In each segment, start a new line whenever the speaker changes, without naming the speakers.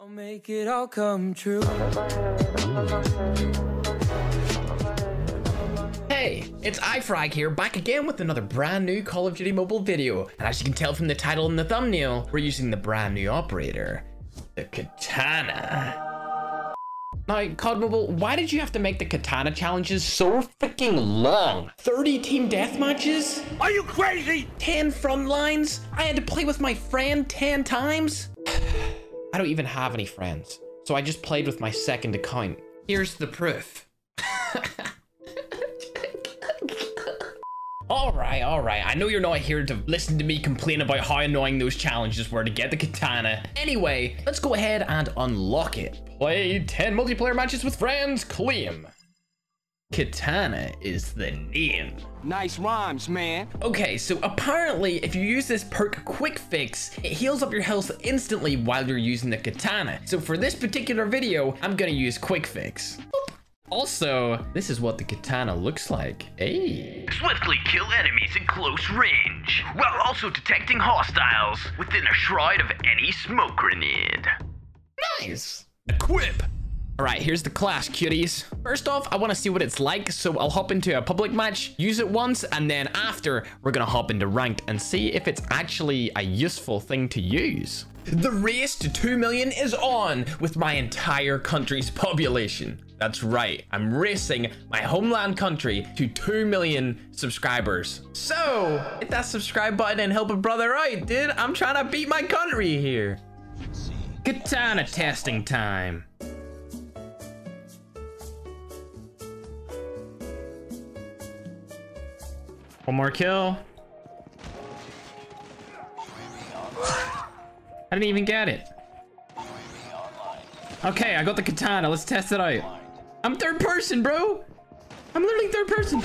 I'll make it all come true.
Hey, it's iFerg here, back again with another brand new Call of Duty Mobile video. And as you can tell from the title and the thumbnail, we're using the brand new operator, the Katana. Now, COD Mobile, why did you have to make the Katana challenges so freaking long? 30 team deathmatches?
Are you crazy?
10 front lines? I had to play with my friend 10 times? I don't even have any friends, so I just played with my second account. Here's the proof. Alright, alright. I know you're not here to listen to me complain about how annoying those challenges were to get the katana. Anyway, let's go ahead and unlock it. Play 10 multiplayer matches with friends, claim. Katana is the name.
Nice rhymes, man.
Okay, so apparently if you use this perk Quick Fix, it heals up your health instantly while you're using the katana. So for this particular video, I'm gonna use Quick Fix. Also, this is what the katana looks like. Hey.
Swiftly kill enemies in close range, while also detecting hostiles within a shroud of any smoke grenade.
Nice. Equip. All right, here's the class, cuties. First off, I want to see what it's like, so I'll hop into a public match, use it once, and then after, we're going to hop into ranked and see if it's actually a useful thing to use. The race to 2 million is on with my entire country's population. That's right, I'm racing my homeland country to 2 million subscribers. So, hit that subscribe button and help a brother out, dude. I'm trying to beat my country here. Katana testing time. One more kill. I didn't even get it. Okay, I got the katana. Let's test it out. I'm third person, bro. I'm literally third person.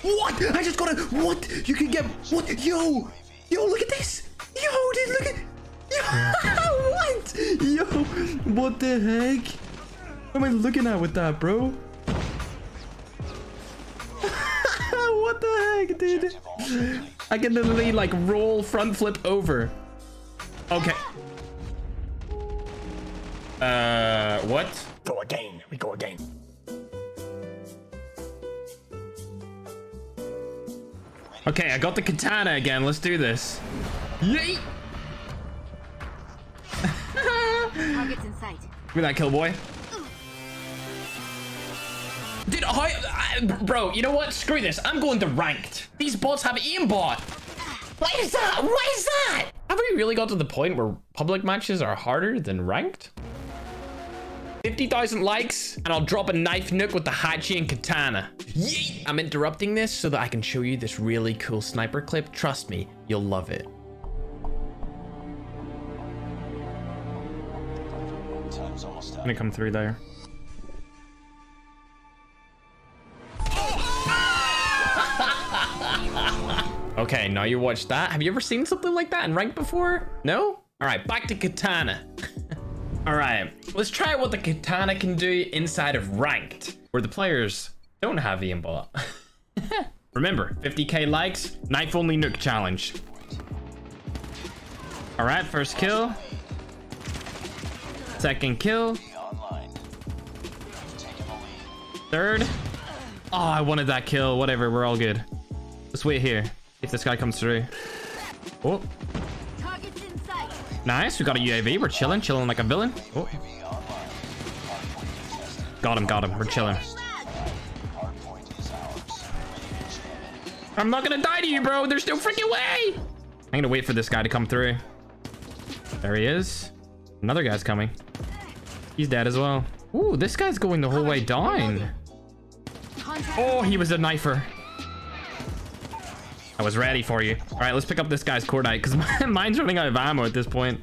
What? I just got a... What? You can get... What? Yo. Yo, look at this. Yo, dude, look at... Yo, what? Yo, what the heck? What am I looking at with that, bro? what the heck, dude? I can literally like roll front flip over. Okay. Uh, what?
Go again. We go again.
Okay, I got the katana again. Let's do this. Yay!
Targets in sight.
Give me that kill, boy. Dude, how, I, bro, you know what? Screw this. I'm going to ranked. These bots have aimbot. What is that? What is that? Have we really got to the point where public matches are harder than ranked? 50,000 likes and I'll drop a knife nuke with the Hachi and Katana. Yeet! I'm interrupting this so that I can show you this really cool sniper clip. Trust me, you'll love it. I'm gonna come through there. Okay, now you watch that. Have you ever seen something like that in rank before? No? All right, back to Katana. All right, let's try what the Katana can do inside of ranked, where the players don't have the aimbot. Remember, 50k likes, knife only nuke challenge. All right, first kill. Second kill. Third. Oh, I wanted that kill. Whatever, we're all good. Let's wait here. If this guy comes through. Oh, nice. We got a UAV. We're chilling, chilling like a villain. Oh. Got him, got him. We're chilling. I'm not gonna die to you, bro. There's no freaking way. I'm gonna wait for this guy to come through. There he is. Another guy's coming. He's dead as well. Ooh, this guy's going the whole way down. Oh, he was a knifer. I was ready for you. All right, let's pick up this guy's cordite because mine's running out of ammo at this point.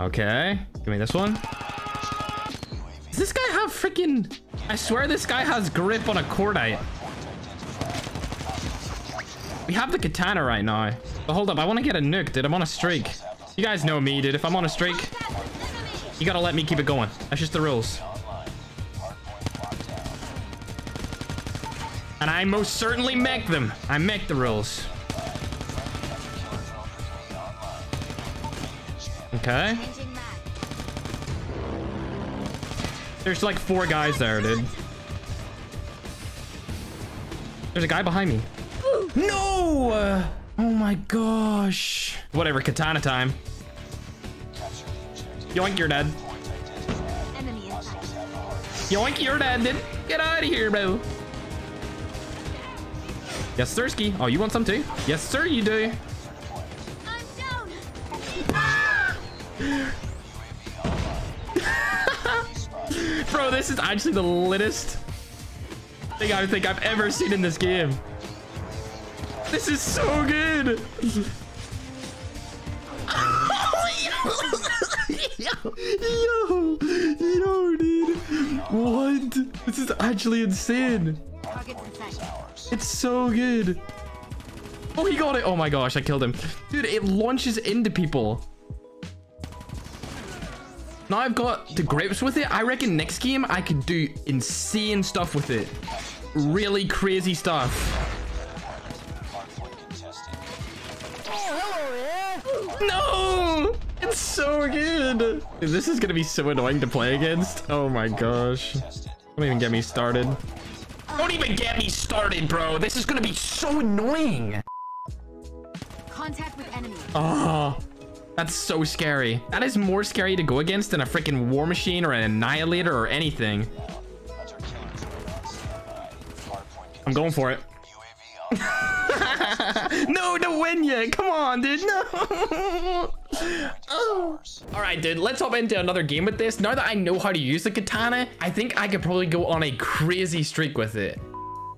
Okay, give me this one. Does this guy have freaking... I swear this guy has grip on a cordite. We have the katana right now. But hold up, I want to get a nuke, dude. I'm on a streak. You guys know me, dude. If I'm on a streak, you gotta let me keep it going. That's just the rules. And I most certainly make them. I make the rules. Okay. There's like four guys there, dude. There's a guy behind me. No! Uh, oh my gosh. Whatever, katana time. Yoink, you're dead.
Enemy in sight.
Yoink, you're dead, dude. Get out of here, bro. Yes, Sirski. Oh, you want some too? Yes, sir, you do.
I'm down.
Bro, this is actually the littest thing I think I've ever seen in this game. This is so good. yo, yo, dude. What? This is actually insane. It's so good. Oh, he got it. Oh my gosh, I killed him. Dude, it launches into people. Now I've got the grips with it. I reckon next game I could do insane stuff with it. Really crazy stuff. No! It's so good. This is gonna be so annoying to play against. Oh my gosh. Don't even get me started. Don't even get me started, bro. This is gonna be so annoying.
Contact with enemy.
Oh, that's so scary. That is more scary to go against than a freaking war machine or an annihilator or anything. I'm going for it. no, don't win yet. Come on, dude. No. oh. All right, dude. Let's hop into another game with this. Now that I know how to use the katana, I think I could probably go on a crazy streak with it.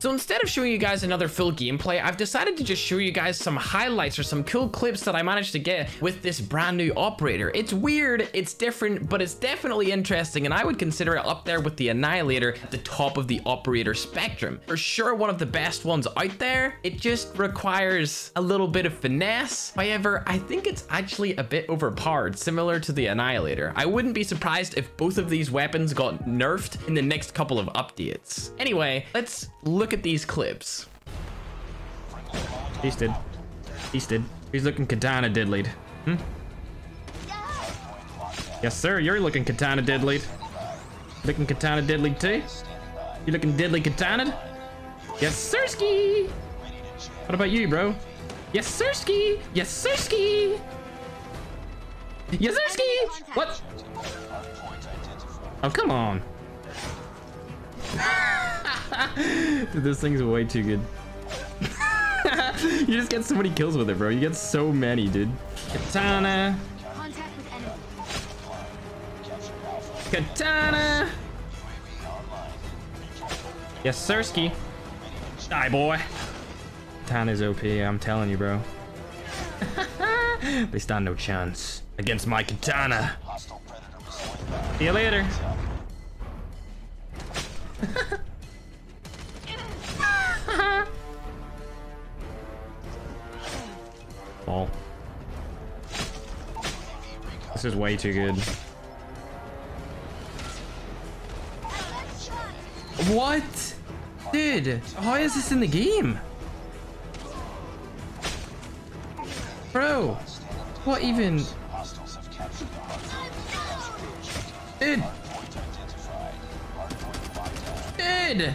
So instead of showing you guys another full gameplay, I've decided to just show you guys some highlights or some cool clips that I managed to get with this brand new operator. It's weird, it's different, but it's definitely interesting, and I would consider it up there with the Annihilator at the top of the operator spectrum. For sure, one of the best ones out there. It just requires a little bit of finesse. However, I think it's actually a bit overpowered, similar to the Annihilator. I wouldn't be surprised if both of these weapons got nerfed in the next couple of updates. Anyway, let's look at these clips. Feasted. Feasted. He's dead. He's looking katana diddlied. Hmm? Yes, sir. You're looking katana diddlied. Looking katana diddlied too? You looking diddly katana? Yes, sirski. What about you, bro? Yes, sirski. Yes, sirski. Yes, sirski. What? Oh, come on. This thing's way too good. you just get so many kills with it, bro. You get so many, dude. Katana.
Contact with enemy.
Katana. Yes, Sirski. Die, boy. Katana's OP, I'm telling you, bro. they stand no chance against my katana. See you later. This is way too good. What? Dude, how is this in the game? Bro, what even? Dude. Dude.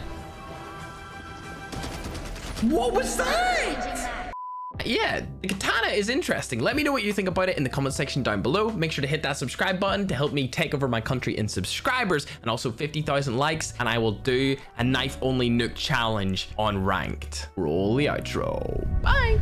What was that? Yeah, the katana is interesting. Let me know what you think about it in the comment section down below. Make sure to hit that subscribe button to help me take over my country in subscribers and also 50,000 likes. And I will do a knife only nuke challenge on ranked. Roll the outro. Bye.